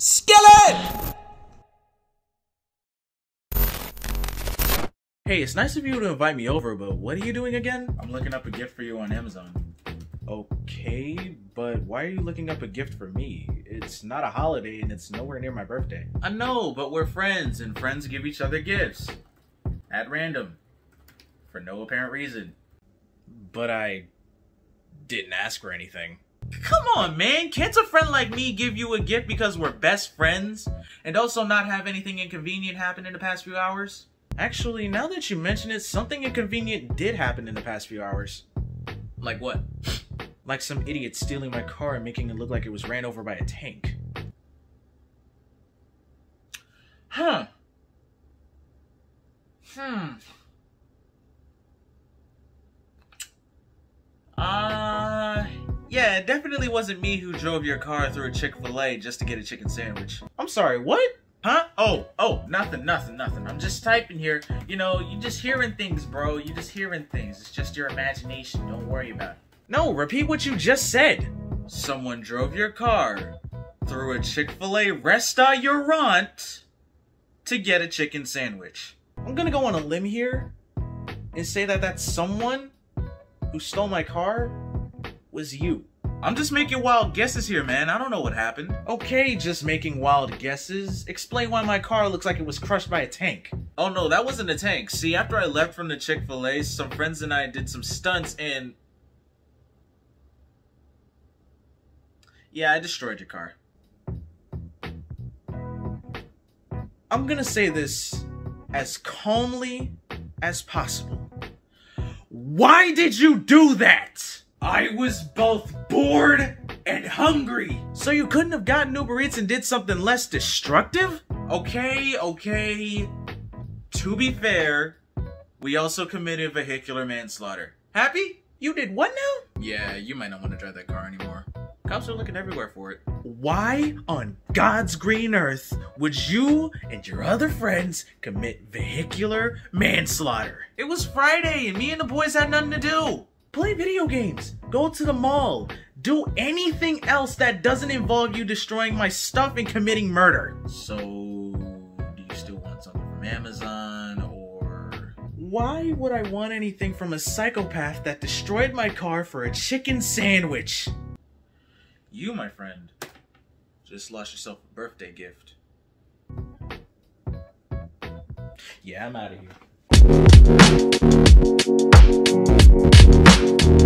Skillet! Hey, it's nice of you to invite me over, but what are you doing again? I'm looking up a gift for you on Amazon. Okay, but why are you looking up a gift for me? It's not a holiday and it's nowhere near my birthday. I know, but we're friends, and friends give each other gifts. At random. For no apparent reason. But I didn't ask for anything. Come on, man. Can't a friend like me give you a gift because we're best friends and also not have anything inconvenient happen in the past few hours? Actually, now that you mention it, something inconvenient did happen in the past few hours. Like what? Like some idiot stealing my car and making it look like it was ran over by a tank. Huh. Yeah, it definitely wasn't me who drove your car through a Chick fil A just to get a chicken sandwich. I'm sorry, what? Huh? Oh, oh, nothing, nothing, nothing. I'm just typing here. You know, you're just hearing things, bro. You're just hearing things. It's just your imagination. Don't worry about it. No, repeat what you just said. Someone drove your car through a Chick fil A restaurant to get a chicken sandwich. I'm gonna go on a limb here and say that that's someone who stole my car was you. I'm just making wild guesses here, man. I don't know what happened. Okay, just making wild guesses. Explain why my car looks like it was crushed by a tank. Oh no, that wasn't a tank. See, after I left from the Chick fil A, some friends and I did some stunts and. Yeah, I destroyed your car. I'm gonna say this as calmly as possible. Why did you do that? I was both bored and hungry. So you couldn't have gotten Uber Eats and did something less destructive? Okay, okay. To be fair, we also committed vehicular manslaughter. Happy? You did what now? Yeah, you might not want to drive that car anymore. Cops are looking everywhere for it. Why on God's green earth would you and your other friends commit vehicular manslaughter? It was Friday and me and the boys had nothing to do. Play video games, go to the mall, do anything else that doesn't involve you destroying my stuff and committing murder. So, do you still want something from Amazon or. Why would I want anything from a psychopath that destroyed my car for a chicken sandwich? You, my friend, just lost yourself a birthday gift. Yeah, I'm out of here. You.